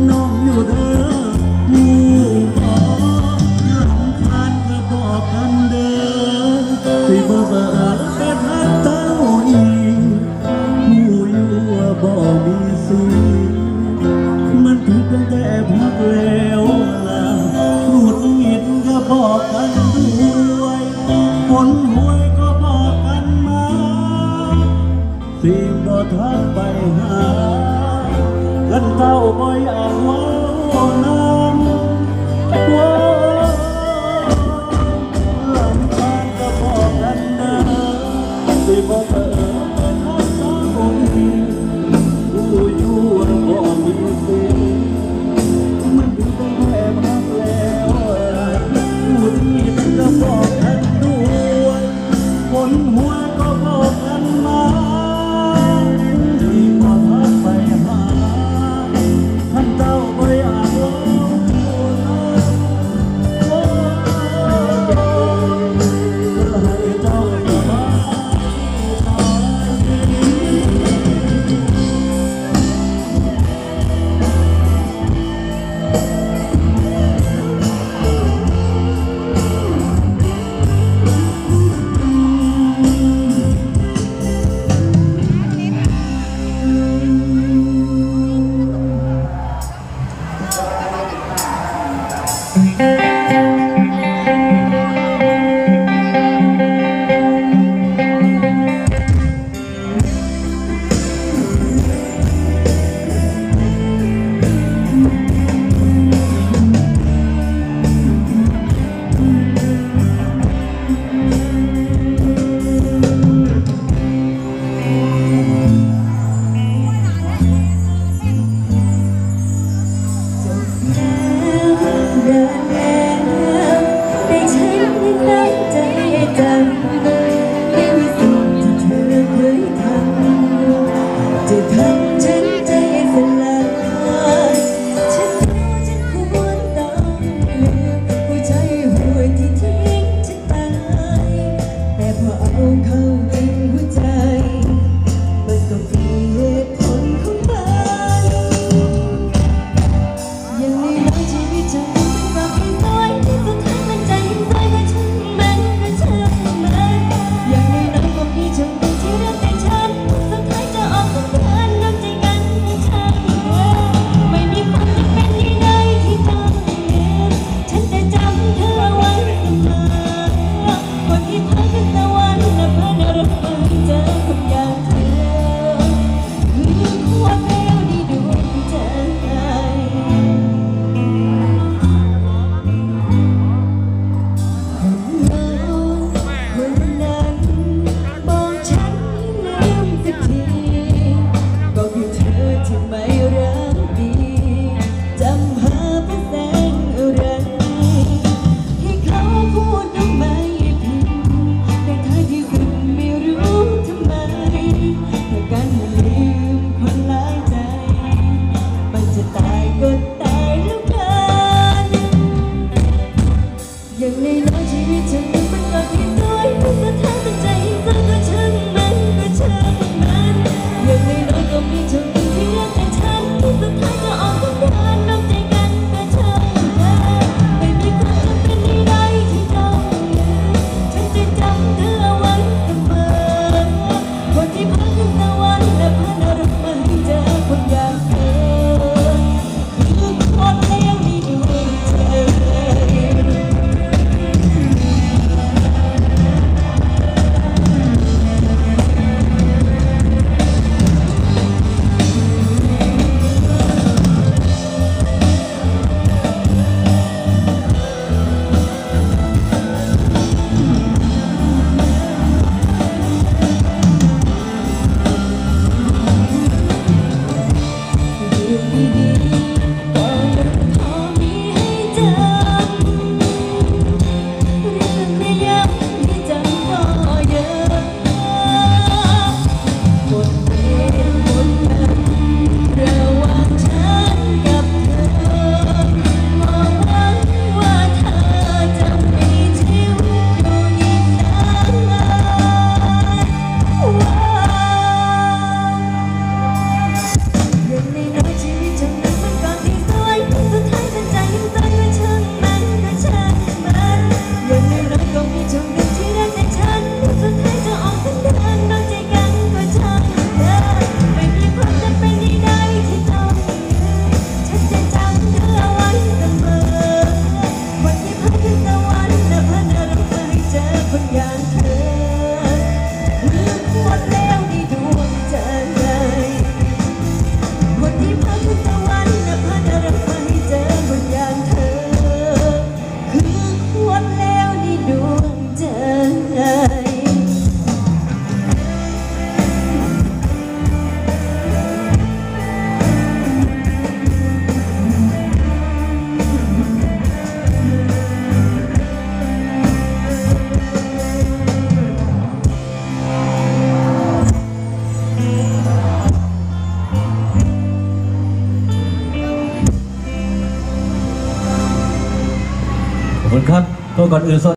non mi again. ก่อนอื่นสวัส